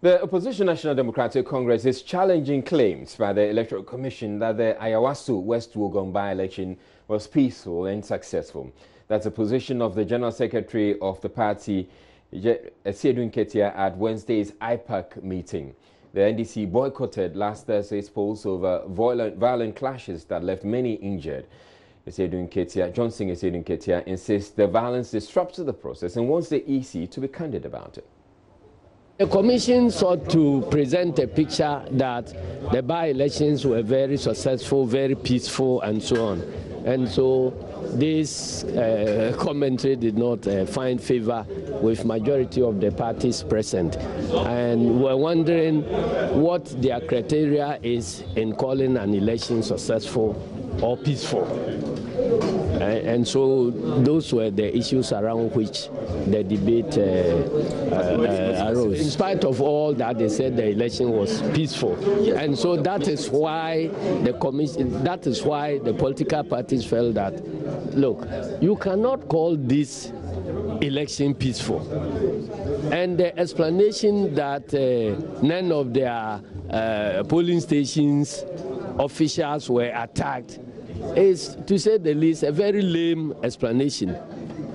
The Opposition National Democratic Congress is challenging claims by the Electoral Commission that the Ayawaso West Wuogon by-election was peaceful and successful. That's the position of the General Secretary of the party, Asiedu Nketia, at Wednesday's IPAC meeting. The NDC boycotted last Thursday's polls over violent, violent clashes that left many injured. Asiedu Nketia, Johnson Asiedu Nketia insists the violence disrupted the process and wants the EC to be candid about it. The commission sought to present a picture that the by-elections were very successful, very peaceful, and so on. And so this uh, commentary did not uh, find favor with majority of the parties present. And we're wondering what their criteria is in calling an election successful or peaceful. And so those were the issues around which the debate uh, uh, arose. In spite of all that, they said the election was peaceful, and so that is why the commission. That is why the political parties felt that, look, you cannot call this election peaceful. And the explanation that uh, none of their uh, polling stations officials were attacked is, to say the least, a very lame explanation.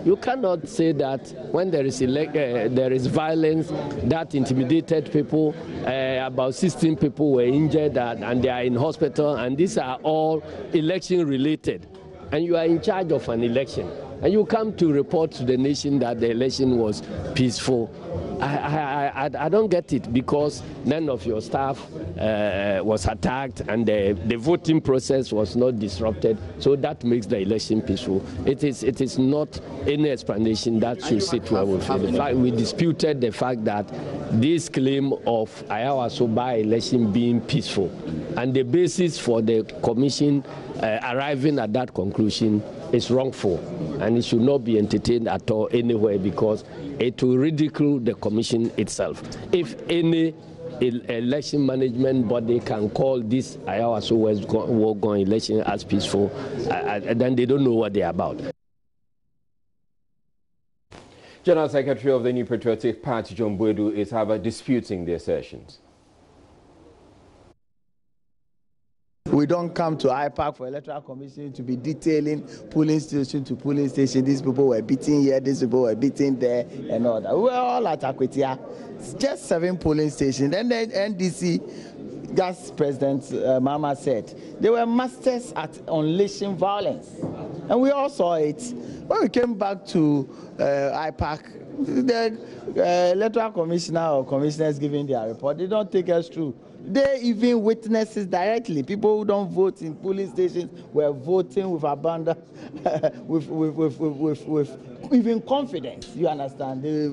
You cannot say that when there is, elect, uh, there is violence that intimidated people, uh, about 16 people were injured and, and they are in hospital, and these are all election related. And you are in charge of an election. And you come to report to the nation that the election was peaceful. I, I, I, I don't get it because none of your staff uh, was attacked and the, the voting process was not disrupted. So that makes the election peaceful. It is, it is not any explanation that should sit well with it. In fact, we disputed the fact that this claim of Ayawaso by election being peaceful and the basis for the commission uh, arriving at that conclusion is wrongful and it should not be entertained at all anywhere because it will ridicule the commission itself. If any election management body can call this Ayawaso West Wuogon election as peaceful, uh, then they don't know what they're about. General Secretary of the New Patriotic Party, John Boadu, is however disputing the assertions. We don't come to IPAC for Electoral Commission to be detailing polling station to polling station. These people were beating here, these people were beating there, and all that. We were all at Akwetia. Just seven polling stations. And then the NDC gas president uh, Mama said they were masters at unleashing violence, and we all saw it. When we came back to uh, IPAC, the uh, electoral commissioner or commissioners giving their report, they don't take us through. They even witnesses directly. People who don't vote in polling stations were voting with abandon, with, with, with, with, with, even confidence. You understand? They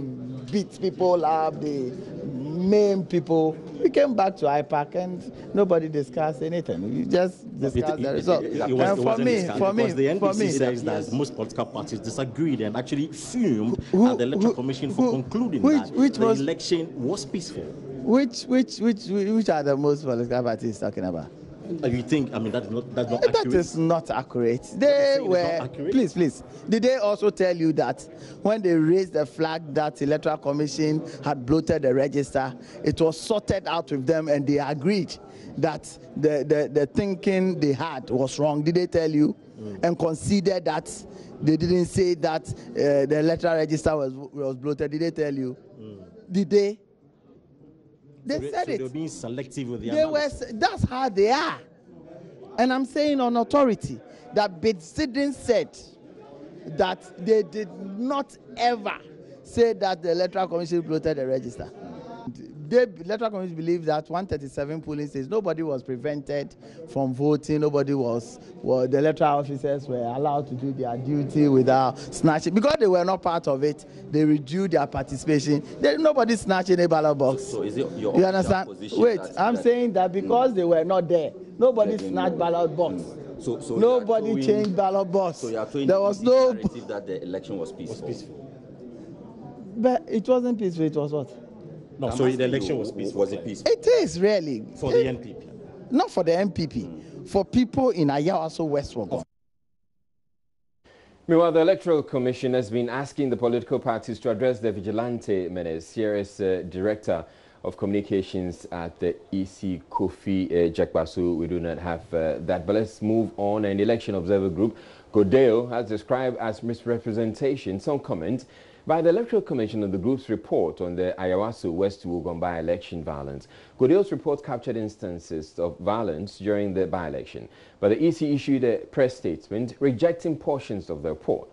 beat people up, they maim people. We came back to IPAC and nobody discussed anything. We just discussed it, the result. It, it, was, and for me, for me, the NDC for me, says that most political parties disagreed and actually fumed who, at the Electoral Commission for who, concluding which, that which the was, election was peaceful. Which which which which are the most political parties talking about? You think? I mean, that's not that's not accurate. That is not accurate. They were accurate? please, please. Did they also tell you that when they raised the flag that electoral commission had bloated the register, it was sorted out with them and they agreed that the the, the thinking they had was wrong. Did they tell you mm. and consider that? They didn't say that uh, the electoral register was was bloated. Did they tell you? Mm. Did they? They so said so it. They were being selective with the They were. That's how they are. And I'm saying on authority that Bitsidin said that they did not ever say that the electoral commission bloated the register. The electoral commission believe that 137 polling stations, nobody was prevented from voting. Nobody was. Well, the electoral officers were allowed to do their duty without snatching because they were not part of it. They reduced their participation. There, nobody snatched a ballot box. So, so is it your you understand? Wait, that, I'm that, saying that because mm. they were not there, nobody snatched ballot box. So, so nobody throwing, changed ballot box. So you are there was no narrative that the election was peaceful. Was peaceful. But it wasn't peaceful. It was what? No, I'm so the election was peaceful. Was it peaceful? It is really for it, the NPP. Not for the NPP. Mm. For people in Ayawaso West Wuogon. Meanwhile, the Electoral Commission has been asking the political parties to address the vigilante menace. Here is uh, Director of Communications at the EC, Kofi uh, Dzakpasu. We do not have uh, that, but let's move on. An election observer group, CODEO, has described as misrepresentation some comment by the Electoral Commission on the group's report on the Ayawaso West Wuogon by-election violence. CODEO's report captured instances of violence during the by-election, but the EC issued a press statement rejecting portions of the report.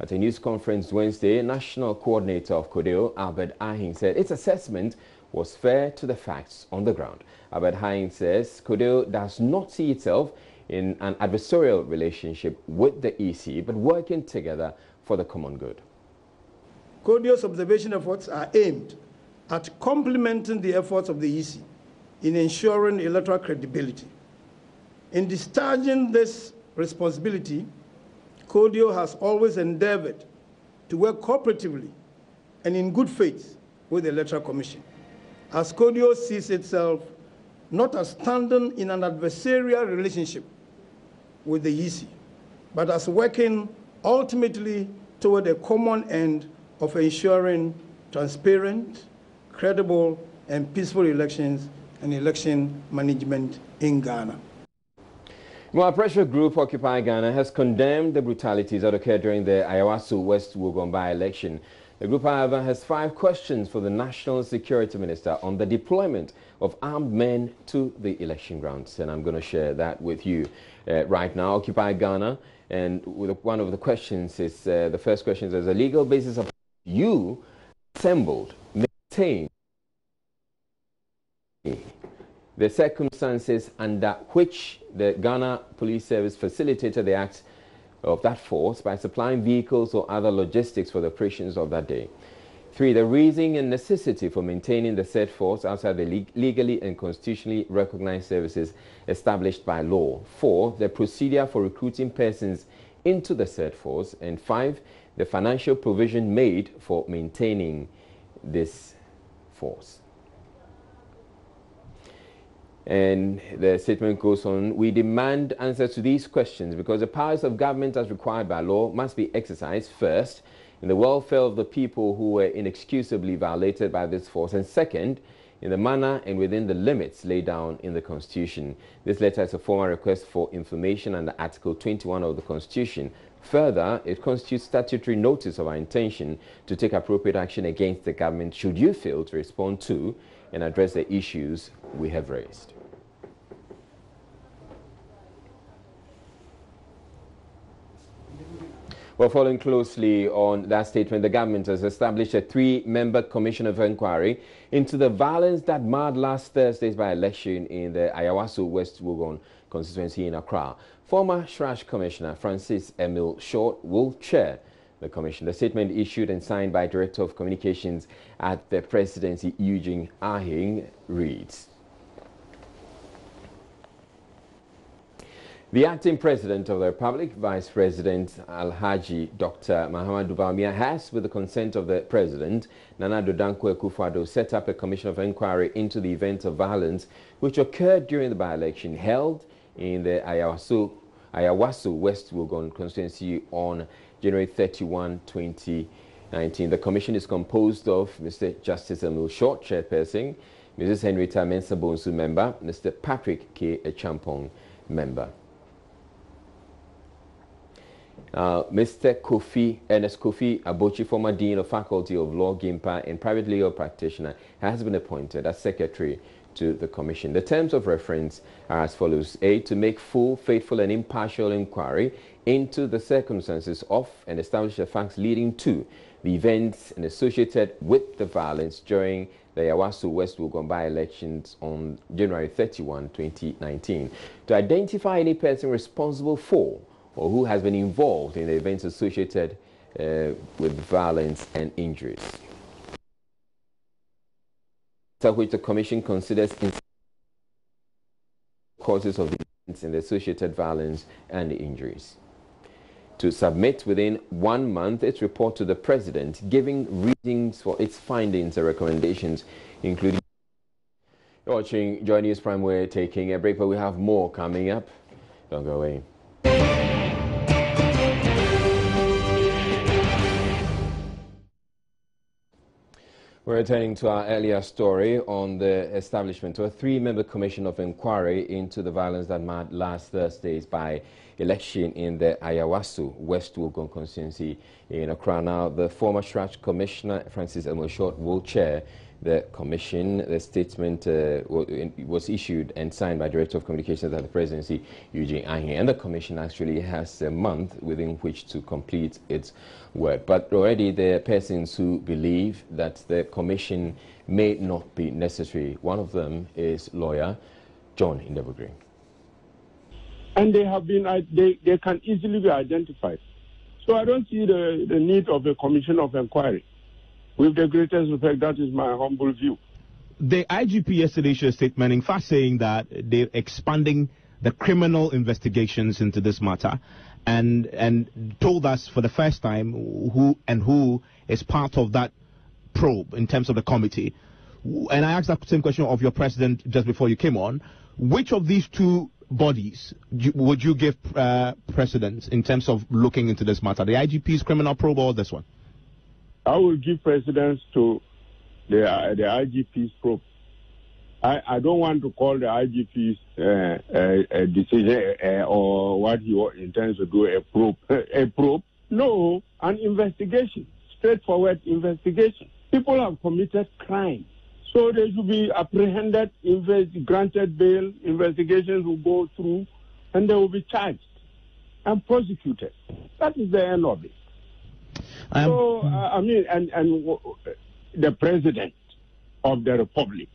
At a news conference Wednesday, National Coordinator of CODEO, Albert Arhin, said its assessment was fair to the facts on the ground. Albert Arhin says CODEO does not see itself in an adversarial relationship with the EC, but working together for the common good. CODEO's observation efforts are aimed at complementing the efforts of the EC in ensuring electoral credibility. In discharging this responsibility, CODEO has always endeavored to work cooperatively and in good faith with the Electoral Commission as CODEO sees itself not as standing in an adversarial relationship with the EC, but as working ultimately toward a common end of ensuring transparent, credible, and peaceful elections and election management in Ghana. Well, pressure group Occupy Ghana has condemned the brutalities that occurred during the Ayawaso West Wuogon by-election. The group, however, has five questions for the National Security Minister on the deployment of armed men to the election grounds. And I'm going to share that with you uh, right now. Occupy Ghana. And one of the questions is, uh, the first question is, a legal basis of you assembled, maintained the circumstances under which the Ghana Police Service facilitated the act of that force by supplying vehicles or other logistics for the operations of that day. Three, the reason and necessity for maintaining the said force outside the le legally and constitutionally recognized services established by law. Four, the procedure for recruiting persons into the said force. And five, the financial provision made for maintaining this force. And the statement goes on, we demand answers to these questions because the powers of government as required by law must be exercised first in the welfare of the people who were inexcusably violated by this force and second, in the manner and within the limits laid down in the Constitution. This letter is a formal request for information under Article 21 of the Constitution. Further, it constitutes statutory notice of our intention to take appropriate action against the government should you fail to respond to and address the issues we have raised. Well, following closely on that statement, the government has established a three-member commission of inquiry into the violence that marred last Thursday's by-election in the Ayawaso West Wuogon constituency in Accra. Former CHRAJ Commissioner Francis Emile Short will chair the commission. The statement issued and signed by Director of Communications at the Presidency, Eugene Arhin, reads. The acting president of the Republic, Vice President Alhaji Dr. Mahamudu Bawumia, has, with the consent of the president, Nana Addo Dankwa Akufo-Addo, set up a commission of inquiry into the events of violence which occurred during the by-election held in the Ayawaso, Ayawaso West Wuogon constituency on January 31, 2019. The commission is composed of Mr. Justice Emile Short, chairperson, Mrs. Henrietta Mensa-Bonsu, member, Mr. Patrick K. Acheampong, member. Uh, Mr. Kofi, Ernest Kofi Abotsi, former Dean of Faculty of Law, GIMPA, and private legal practitioner, has been appointed as Secretary to the Commission. The terms of reference are as follows. A, to make full, faithful, and impartial inquiry into the circumstances of and establish the facts leading to the events and associated with the violence during the Ayawaso West Wuogon by-elections on January 31, 2019. To identify any person responsible for or who has been involved in the events associated uh, with violence and injuries. Which the Commission considers causes of the and the associated violence and injuries. To submit within one month its report to the President, giving readings for its findings and recommendations, including You're watching Joy News Prime. We're taking a break, but we have more coming up. Don't go away. We're returning to our earlier story on the establishment of a three-member commission of inquiry into the violence that marred last Thursday's by election in the Ayawaso West Wuogon constituency in Accra. Now, the former CHRAJ Commissioner Francis Emile Short will chair the commission. The statement uh, was issued and signed by Director of Communications at the Presidency, Eugene Arhin. And the commission actually has a month within which to complete its work. But already there are persons who believe that the commission may not be necessary. One of them is lawyer John Ndebugre. And they have been, they, they can easily be identified. So I don't see the, the need of a commission of inquiry. With the greatest respect, that is my humble view. The IGP yesterday issued a statement, in fact, saying that they're expanding the criminal investigations into this matter and and told us for the first time who and who is part of that probe in terms of the committee. And I asked that same question of your president just before you came on. Which of these two bodies would you give uh, precedence in terms of looking into this matter? The IGP's criminal probe or this one? I will give precedence to the, uh, the IGP's probe. I, I don't want to call the IGP's uh, a decision uh, or what he intends to do a probe. a probe? No, an investigation, straightforward investigation. People have committed crime. So they should be apprehended, invest, granted bail, investigations will go through, and they will be charged and prosecuted. That is the end of it. So, uh, I mean, and, and the president of the republic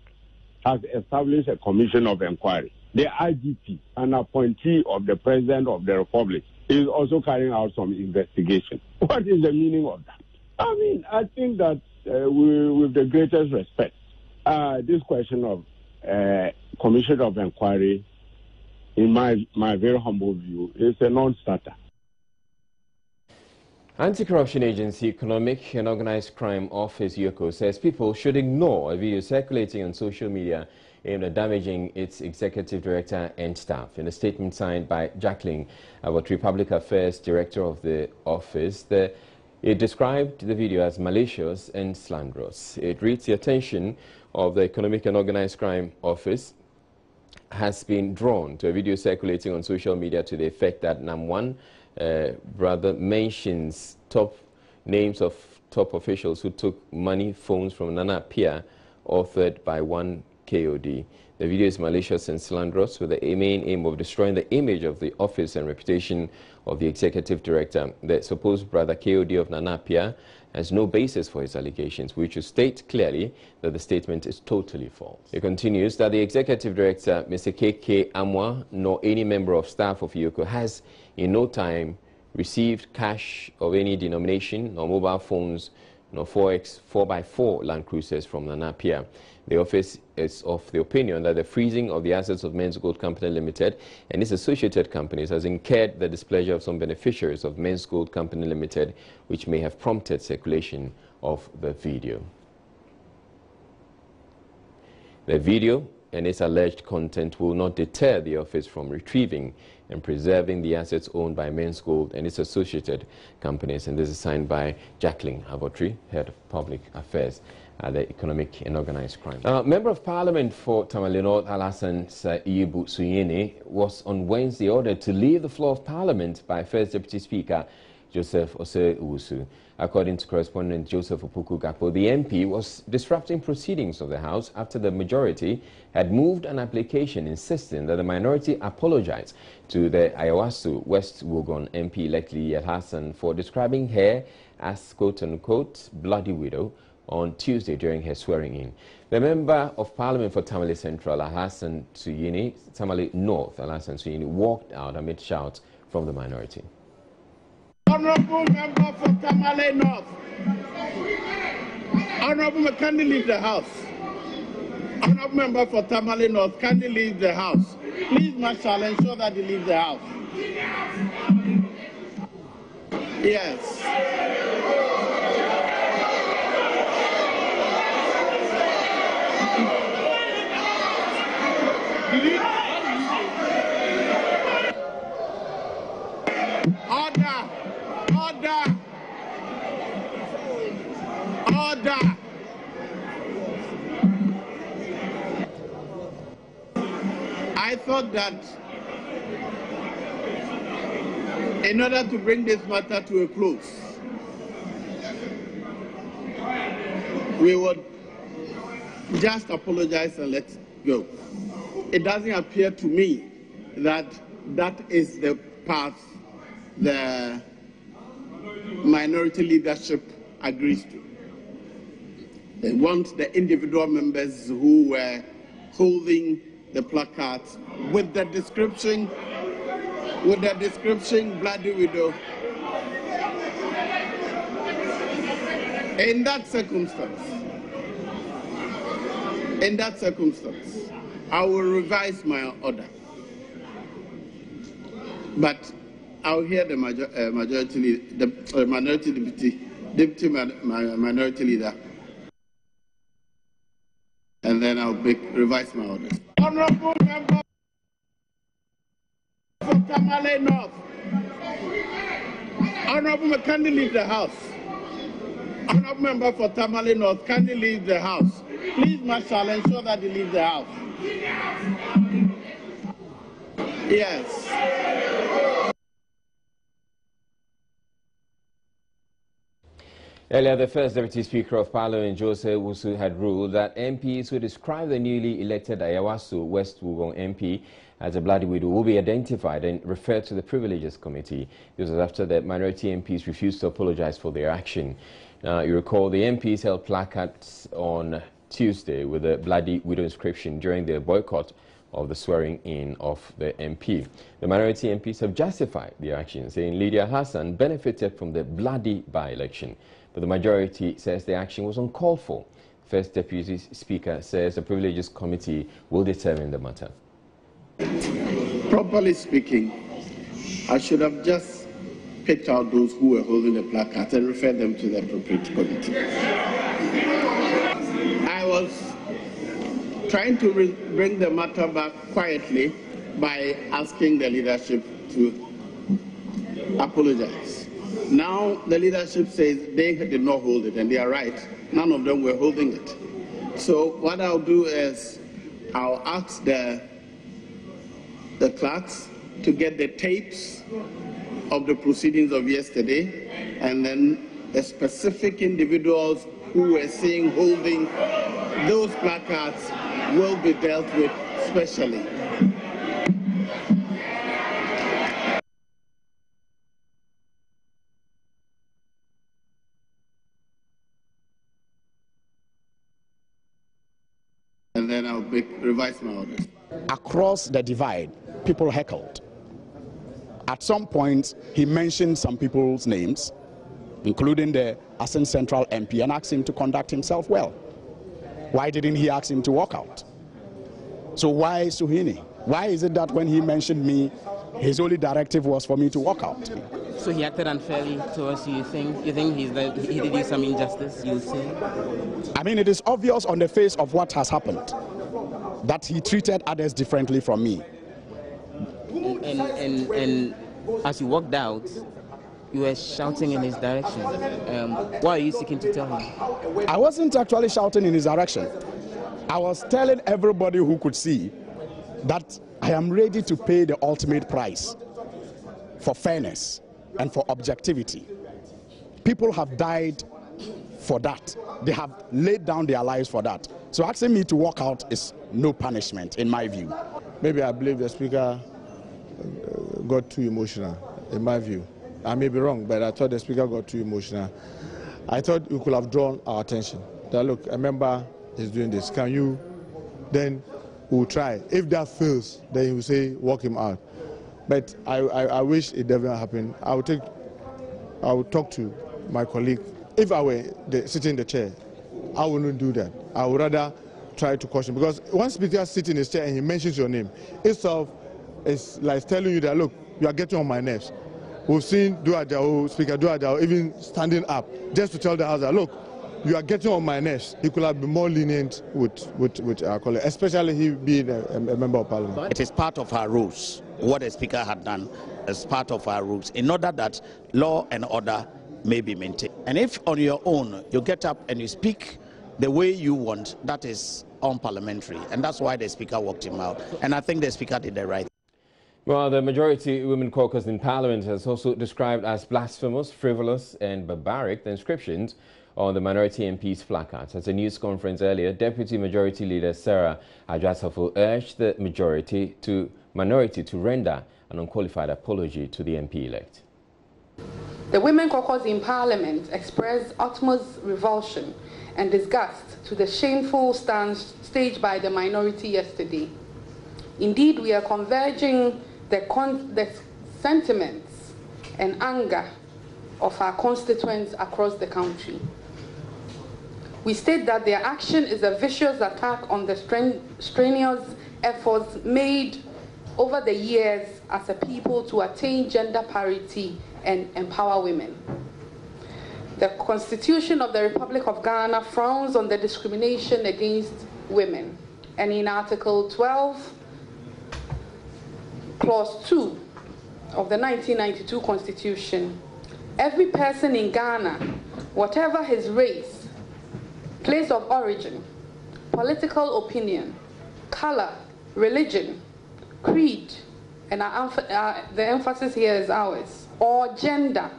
has established a commission of inquiry. The IGP, an appointee of the president of the republic, is also carrying out some investigation. What is the meaning of that? I mean, I think that uh, we, with the greatest respect, uh, this question of uh, commission of inquiry, in my, my very humble view, is a non-starter. Anti-Corruption Agency Economic and Organized Crime Office EOCO says people should ignore a video circulating on social media aimed at damaging its executive director and staff. In a statement signed by Jacqueline uh, Avotri, Public Affairs Director of the office, the, it described the video as malicious and slanderous. It reads the attention of the Economic and Organized Crime Office has been drawn to a video circulating on social media to the effect that NAM1 uh, brother mentions top names of top officials who took money phones from Nana Appiah, authored by one KOD. The video is malicious and slanderous with the main aim of destroying the image of the office and reputation of the executive director. The supposed brother KOD of Nana Appiah has no basis for his allegations, which should state clearly that the statement is totally false. It continues that the executive director, Mr. KK Amoah, nor any member of staff of EOCO has in no time received cash of any denomination, nor mobile phones, nor 4X 4x4 Land Cruisers from Nana Appiah. The office is of the opinion that the freezing of the assets of Menzgold Company Limited and its associated companies has incurred the displeasure of some beneficiaries of Menzgold Company Limited, which may have prompted circulation of the video. The video and its alleged content will not deter the office from retrieving and preserving the assets owned by Menzgold and its associated companies. And this is signed by Jacqueline Avotri, Head of Public Affairs uh, the economic and organized crime. Uh, Member of Parliament for Tamale North, Alhassan Sayibu Suhuyini, was on Wednesday ordered to leave the floor of Parliament by First Deputy Speaker Joseph Osei Owusu. According to correspondent Joseph Opoku Gakpo, the MP was disrupting proceedings of the House after the majority had moved an application insisting that the minority apologize to the Ayawaso West Wuogon MP Lee Hassan for describing her as quote-unquote bloody widow on Tuesday during her swearing in. The Member of Parliament for Tamale Central, Alhassan Suhuyini, Tamale North, Alhassan Suhuyini, walked out amid shouts from the minority. Honorable Member for Tamale North, Honorable, can you leave the House? Honorable Member for Tamale North, can you leave the House? Please, Marshal, ensure that you leave the House. Yes. Order! Order! Order! I thought that in order to bring this matter to a close, we would just apologize and let go. It doesn't appear to me that that is the path the minority leadership agrees to. They want the individual members who were holding the placards with the description, with the description, bloody widow. In that circumstance, in that circumstance, I will revise my order. But I'll hear the major, uh, majority, the uh, minority deputy, deputy minority leader, and then I'll make, revise my order. Honorable member for Tamale North, Honorable, can you leave the house? Honorable member for Tamale North, can you leave the house? Please, Marshal, ensure that you leave the house. Yes. Earlier, the first Deputy Speaker of Parliament, Joseph Wusu, had ruled that MPs who describe the newly elected Ayawaso West Wuogon MP as a bloody widow will be identified and referred to the Privileges Committee. This was after the minority MPs refused to apologize for their action. Now, you recall the MPs held placards on Tuesday with a bloody widow inscription during their boycott of the swearing in of the MP. The minority MPs have justified their action, saying Lydia Hassan benefited from the bloody by-election but the majority says the action was uncalled for. First Deputy Speaker says the Privileges Committee will determine the matter. Properly speaking, I should have just picked out those who were holding the placards and referred them to the appropriate committee. I was trying to bring the matter back quietly by asking the leadership to apologize. Now the leadership says they did not hold it, and they are right. None of them were holding it. So what I'll do is I'll ask the the clerks to get the tapes of the proceedings of yesterday, and then the specific individuals who were seen holding those placards will be dealt with specially. Revise my order. Across the divide, people heckled. At some point, he mentioned some people's names, including the Assin Central MP, and asked him to conduct himself well. Why didn't he ask him to walk out? So why Suhuyini? Why is it that when he mentioned me, his only directive was for me to walk out? So he acted unfairly towards you. You think you think he's the, he did you some injustice? You say? I mean, it is obvious on the face of what has happened that he treated others differently from me. And and and, and as you walked out, you were shouting in his direction. Um, what are you seeking to tell him? I wasn't actually shouting in his direction. I was telling everybody who could see that I am ready to pay the ultimate price for fairness and for objectivity. People have died for that. They have laid down their lives for that. So asking me to walk out is no punishment, in my view. Maybe I believe the speaker got too emotional, in my view. I may be wrong, but I thought the speaker got too emotional. I thought we could have drawn our attention. That look, a member is doing this. Can you? Then we'll try. If that fails, then you will say walk him out. But I, I, I wish it never happened. I would take, I will talk to my colleague. If I were the, sitting in the chair, I wouldn't do that. I would rather try to caution because one speaker sits in his chair and he mentions your name, instead of it's like telling you that look, you are getting on my nerves. We've seen Doe Adjaho, Speaker Doe Adjaho, even standing up just to tell the House that look, you are getting on my nerves. He could have been more lenient with, with, with our colleague, especially he being a, a member of parliament. It is part of our rules. What the speaker had done as part of our rules in order that law and order may be maintained. And if on your own you get up and you speak the way you want, that is unparliamentary. And that's why the Speaker walked him out. And I think the Speaker did the right well, the Majority Women Caucus in Parliament has also described as blasphemous, frivolous and barbaric the inscriptions on the minority MP's placards. At a news conference earlier, Deputy Majority Leader Sarah Adwoa Safo urged the majority to minority to render an unqualified apology to the MP-elect. The Women Caucus in Parliament expressed utmost revulsion and disgust to the shameful stance staged by the minority yesterday. Indeed, we are converging the, con- the sentiments and anger of our constituents across the country. We state that their action is a vicious attack on the strenuous efforts made over the years as a people to attain gender parity and empower women. The Constitution of the Republic of Ghana frowns on the discrimination against women. And in Article 12, Clause 2 of the 1992 Constitution, every person in Ghana, whatever his race, place of origin, political opinion, color, religion, creed, and our, uh, the emphasis here is ours, or gender,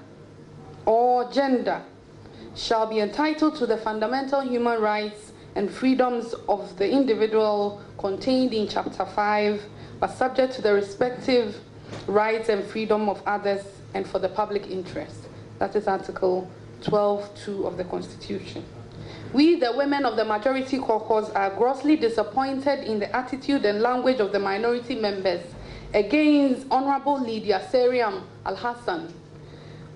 or gender, shall be entitled to the fundamental human rights and freedoms of the individual contained in Chapter 5 but subject to the respective rights and freedom of others and for the public interest. That is Article 12.2 of the Constitution. We, the women of the majority caucus, are grossly disappointed in the attitude and language of the minority members against Honorable Lydia Seyram Al Hassan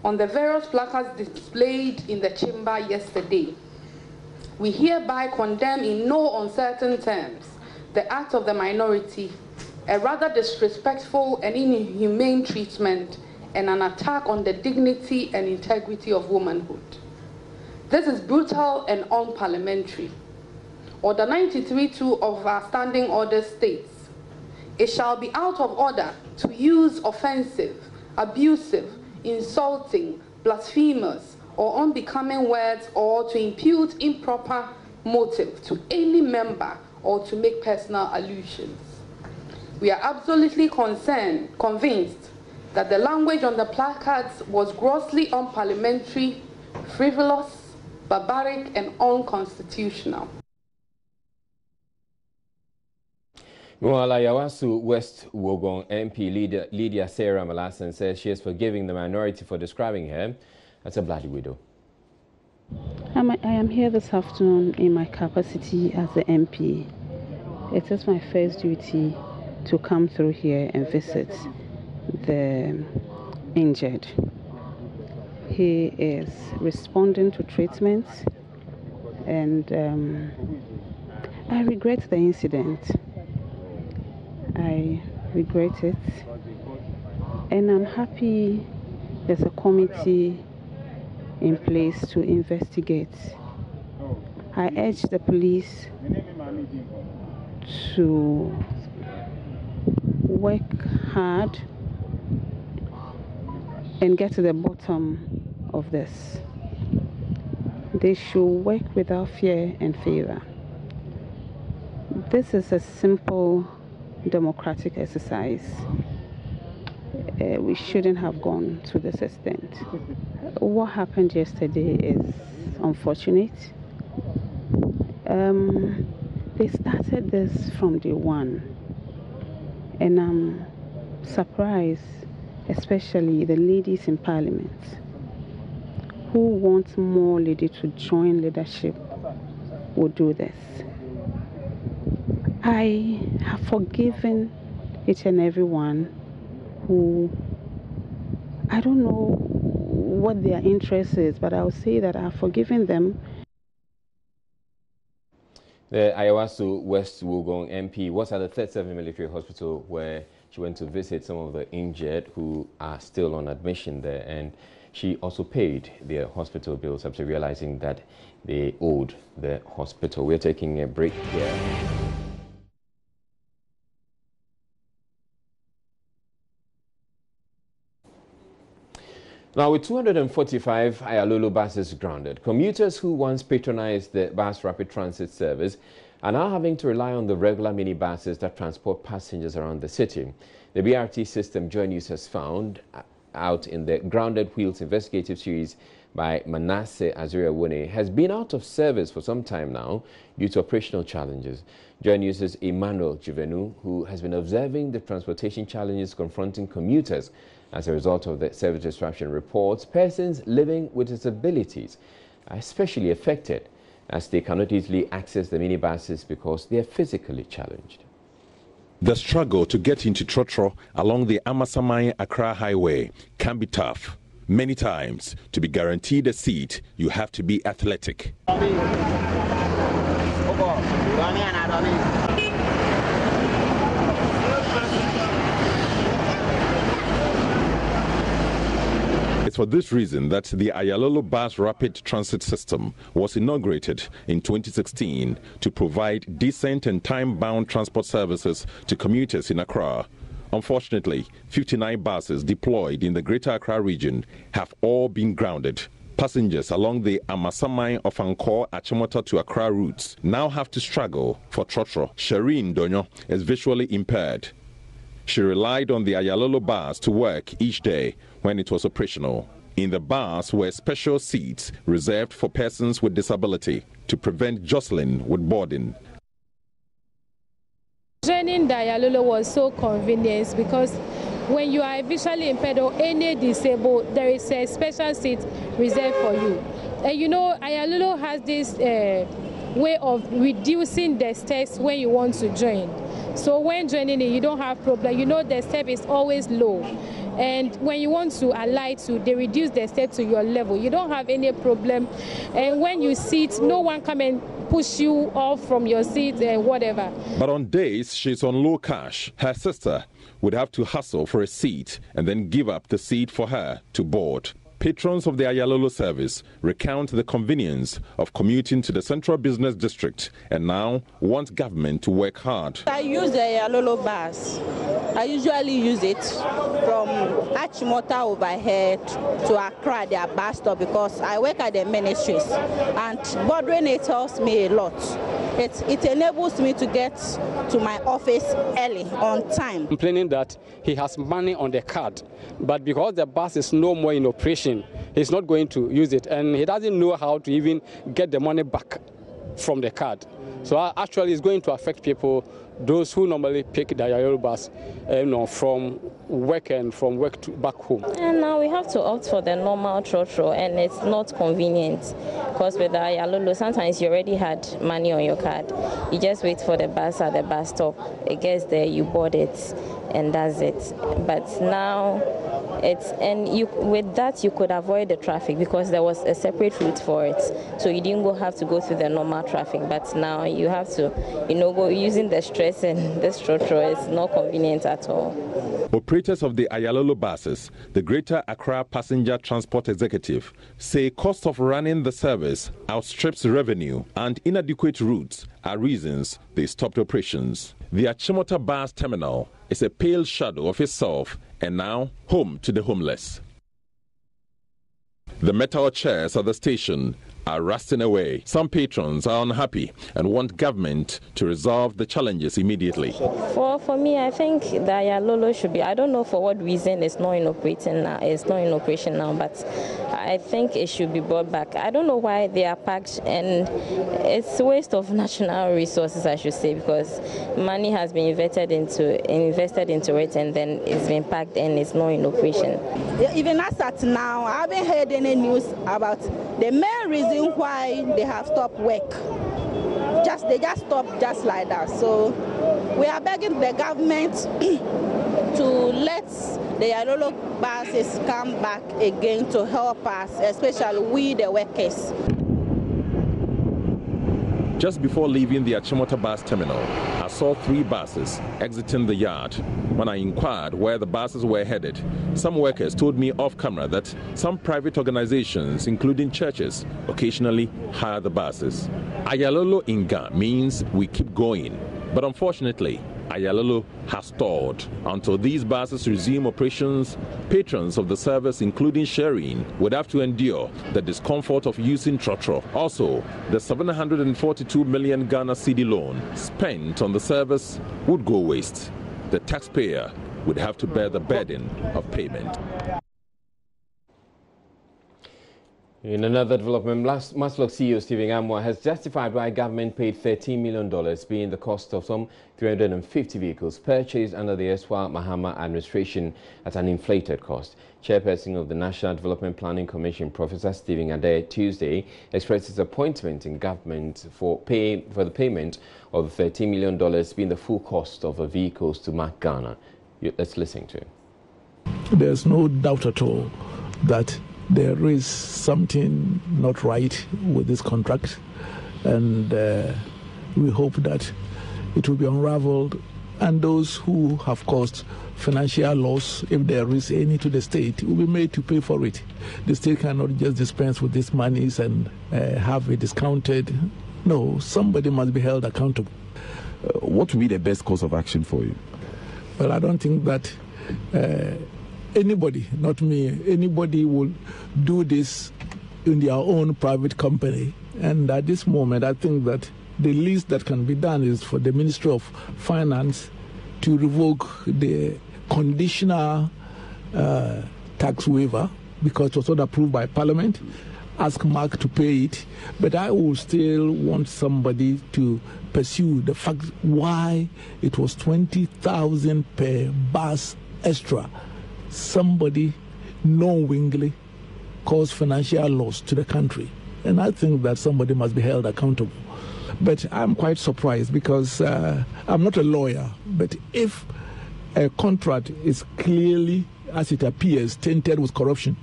on the various placards displayed in the chamber yesterday. We hereby condemn in no uncertain terms the act of the minority a rather disrespectful and inhumane treatment and an attack on the dignity and integrity of womanhood. This is brutal and unparliamentary. Order 93.2 of our standing order states, it shall be out of order to use offensive, abusive, insulting, blasphemous, or unbecoming words or to impute improper motive to any member or to make personal allusions. We are absolutely concerned, convinced that the language on the placards was grossly unparliamentary, frivolous, barbaric, and unconstitutional. Well, Ayawaso West Wuogon MP Lydia, Lydia Seyram Al says she is forgiving the minority for describing her as a bloody widow. I'm, I am here this afternoon in my capacity as the MP. It is my first duty to come through here and visit the injured. He is responding to treatment, and um, I regret the incident. I regret it, and I'm happy there's a committee in place to investigate. I urge the police to work hard and get to the bottom of this. They should work without fear and favor. This is a simple democratic exercise. Uh, we shouldn't have gone to this extent. What happened yesterday is unfortunate. Um, they started this from day one and I'm surprised, especially the ladies in parliament who want more ladies to join leadership will do this. I have forgiven each and every one who I don't know what their interest is, but I'll say that I've forgiven them the Ayawaso West Wuogon MP was at the 37 Military Hospital where she went to visit some of the injured who are still on admission there. And she also paid their hospital bills after realizing that they owed the hospital. We're taking a break here. Now, with 245 Ayalolo buses grounded, commuters who once patronized the bus rapid transit service are now having to rely on the regular minibuses that transport passengers around the city. The BRT system Joy News has found out in the Grounded Wheels investigative series by Manasseh Azure Awuni has been out of service for some time now due to operational challenges. Joy News' Emmanuel Juvenu, who has been observing the transportation challenges confronting commuters as a result of the service disruption, reports persons living with disabilities are especially affected as they cannot easily access the minibuses because they are physically challenged. The struggle to get into Trotro along the Amasaman Accra Highway can be tough. Many times, to be guaranteed a seat, you have to be athletic. For this reason that the Ayalolo Bus Rapid Transit System was inaugurated in 2016 to provide decent and time-bound transport services to commuters in Accra. Unfortunately, 59 buses deployed in the Greater Accra region have all been grounded. Passengers along the Amasaman Ofankor Achimota to Accra routes now have to struggle for Trotro. Shireen Donyo is visually impaired. She relied on the Ayalolo bus to work each day when it was operational. In the bus were special seats reserved for persons with disability to prevent jostling with boarding. Joining the Ayalolo was so convenient because when you are visually impaired or any disabled, there is a special seat reserved for you. And you know, Ayalolo has this uh, way of reducing the steps when you want to join. So when joining it, you don't have problem. You know the step is always low. And when you want to alight to, they reduce the step to your level. You don't have any problem. And when you sit, no one come and push you off from your seat and whatever. But on days she's on low cash, her sister would have to hustle for a seat and then give up the seat for her to board. Patrons of the Ayalolo service recount the convenience of commuting to the central business district and now want government to work hard. I use the Ayalolo bus. I usually use it from Achimota overhead to Accra, their bus stop, because I work at the ministries and bordering it helps me a lot. It, it enables me to get to my office early on time. Complaining that he has money on the card, but because the bus is no more in operation, he's not going to use it, and he doesn't know how to even get the money back from the card. So actually, it's going to affect people those who normally pick the Ayalolo bus uh, you know, from work and from work to back home. And now we have to opt for the normal trotro, and it's not convenient because with the Ayalolo, sometimes you already had money on your card. You just wait for the bus at the bus stop. It gets there, you board it, and that's it. But now it's and you with that you could avoid the traffic because there was a separate route for it, so you didn't go have to go through the normal traffic. But now you have to, you know, go using the stress and the structure is not convenient at all. Operators of the Ayalolo buses, the Greater Accra Passenger Transport Executive, say cost of running the service outstrips revenue and inadequate routes are reasons they stopped operations. The Achimota Bus Terminal is a pale shadow of itself and now home to the homeless. The metal chairs at the station are rusting away. Some patrons are unhappy and want government to resolve the challenges immediately. For for me, I think the Ayalolo should be. I don't know for what reason it's not in operating now. It's not in operation now, but I think it should be brought back. I don't know why they are packed, and it's a waste of national resources, I should say, because money has been invested into invested into it, and then it's been packed and it's not in operation. Even as at now, I haven't heard any news about the main reason reason why they have stopped work. Just they just stopped just like that. So we are begging the government to let the Ayalolo buses come back again to help us, especially we the workers. Just before leaving the Achimota bus terminal, I saw three buses exiting the yard. When I inquired where the buses were headed, some workers told me off camera that some private organizations, including churches, occasionally hire the buses. Ayalolo Inga means we keep going, but unfortunately, Ayalolo has stalled. Until these buses resume operations, patrons of the service, including Sherine, would have to endure the discomfort of using Trotro. Also, the 742 million Ghana cedi loan spent on the service would go waste. The taxpayer would have to bear the burden of payment. In another development, MASLOC CEO Stephen Amoah has justified why government paid $13 million, being the cost of some 350 vehicles purchased under the Eswa Mahama administration at an inflated cost. Chairperson of the National Development Planning Commission, Professor Stephen Adei, Tuesday expressed disappointment in government for, pay, for the payment of $13 million being the full cost of the vehicles to Mark Ghana. Let's listen to him. There's no doubt at all that there is something not right with this contract, and uh, we hope that it will be unraveled. And those who have caused financial loss, if there is any to the state, will be made to pay for it. The state cannot just dispense with these monies and uh, have it discounted. No, somebody must be held accountable. Uh, what would be the best course of action for you? Well, I don't think that uh, anybody, not me, anybody will do this in their own private company. And at this moment, I think that the least that can be done is for the Ministry of Finance to revoke the conditional uh, tax waiver because it was not approved by Parliament. Ask Mark to pay it, but I will still want somebody to pursue the fact why it was 20,000 per bus extra somebody knowingly caused financial loss to the country. And I think that somebody must be held accountable. But I'm quite surprised because uh, I'm not a lawyer. But if a contract is clearly, as it appears, tainted with corruption,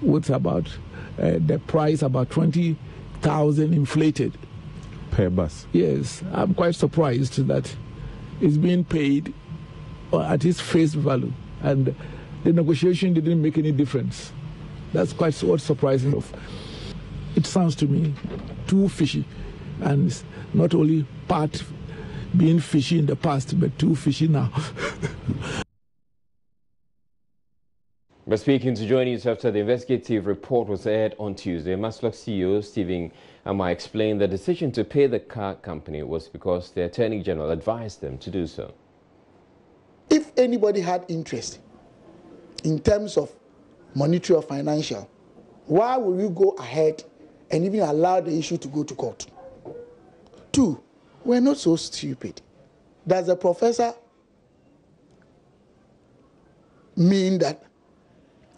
with about uh, the price about 20,000 inflated per bus. Yes, I'm quite surprised that it's being paid at its face value and the negotiation didn't make any difference. That's quite what surprising. Of. It sounds to me too fishy, and not only part being fishy in the past, but too fishy now. But speaking to join us after the investigative report was aired on Tuesday, MASLOC CEO Stephen Amoah explained the decision to pay the car company was because the Attorney General advised them to do so. If anybody had interest in terms of monetary or financial, why will you go ahead and even allow the issue to go to court? Two, we're not so stupid. Does the professor mean that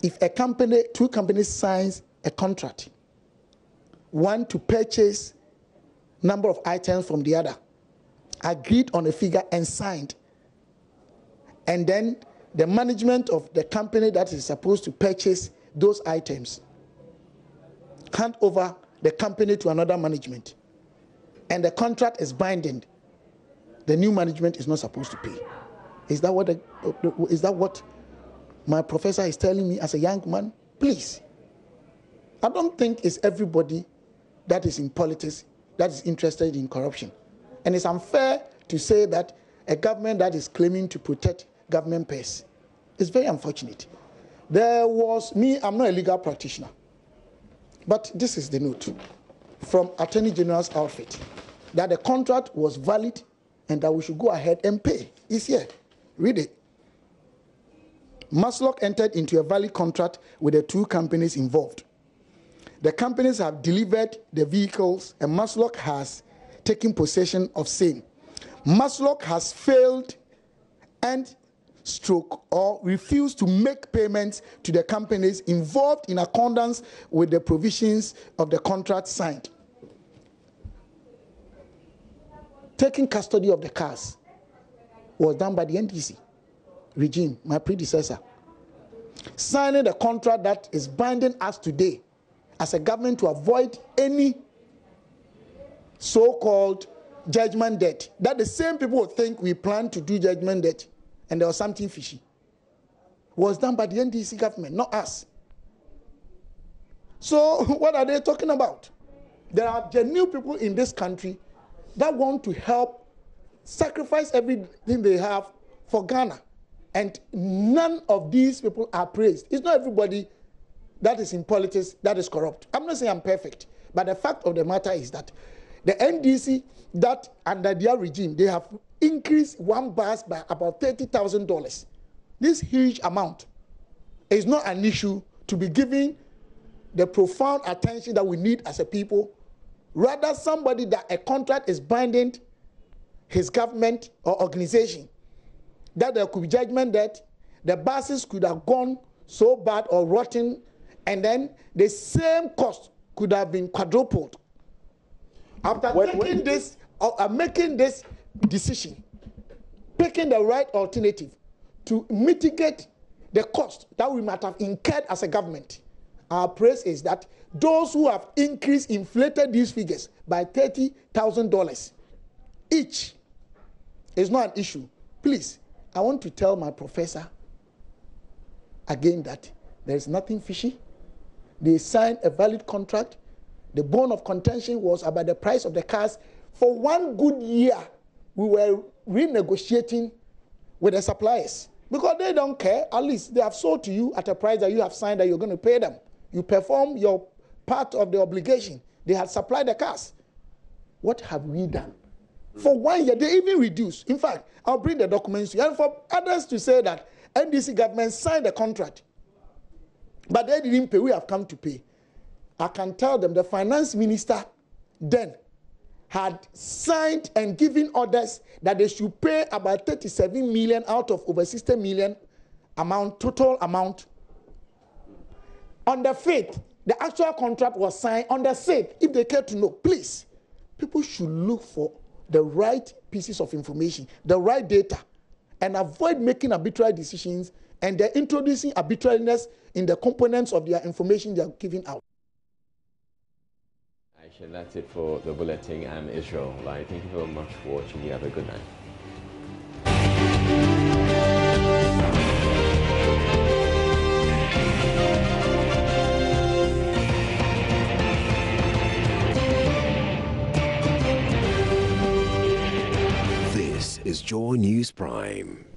if a company, two companies signs a contract, one to purchase number of items from the other, agreed on a figure and signed, and then the management of the company that is supposed to purchase those items hand over the company to another management. And the contract is binding. The new management is not supposed to pay. Is that what the, is that what my professor is telling me as a young man? Please. I don't think it's everybody that is in politics that is interested in corruption. And it's unfair to say that a government that is claiming to protect government pays. It's very unfortunate. There was me, I'm not a legal practitioner, but this is the note from Attorney General's outfit that the contract was valid and that we should go ahead and pay. It's here. Read it. MASLOC entered into a valid contract with the two companies involved. The companies have delivered the vehicles and MASLOC has taken possession of same. MASLOC has failed and stroke or refuse to make payments to the companies involved in accordance with the provisions of the contract signed. Taking custody of the cars was done by the NDC regime, my predecessor. Signing the contract that is binding us today as a government to avoid any so called judgment debt that the same people think we plan to do judgment debt and there was something fishy. Was done by the NDC government, not us. So, what are they talking about? There are genuine people in this country that want to help sacrifice everything they have for Ghana. And none of these people are praised. It's not everybody that is in politics that is corrupt. I'm not saying I'm perfect, but the fact of the matter is that the NDC, that under their regime, they have increased one bus by about $30,000. This huge amount is not an issue to be giving the profound attention that we need as a people. Rather, somebody that a contract is binding his government or organization that there could be judgment that the buses could have gone so bad or rotten, and then the same cost could have been quadrupled. After when, taking when, this, or uh, making this decision, picking the right alternative to mitigate the cost that we might have incurred as a government, our praise is that those who have increased, inflated these figures by $30,000 each is not an issue. Please, I want to tell my professor again that there is nothing fishy. They signed a valid contract. The bone of contention was about the price of the cars. For one good year, we were renegotiating with the suppliers because they don't care. At least they have sold to you at a price that you have signed that you're going to pay them. You perform your part of the obligation. They had supplied the cars. What have we done? For one year, they even reduced. In fact, I'll bring the documents to you. And for others to say that NDC government signed the contract, but they didn't pay, we have come to pay. I can tell them the finance minister then had signed and given orders that they should pay about 37 million out of over 60 million amount, total amount. On the faith, the actual contract was signed on the faith, if they care to know, please, people should look for the right pieces of information, the right data, and avoid making arbitrary decisions and they're introducing arbitrariness in the components of their information they're giving out. Aisha, that's it for the bulletin. I'm Israel Lai. Thank you very much for watching. You have a good night. This is Joy News Prime.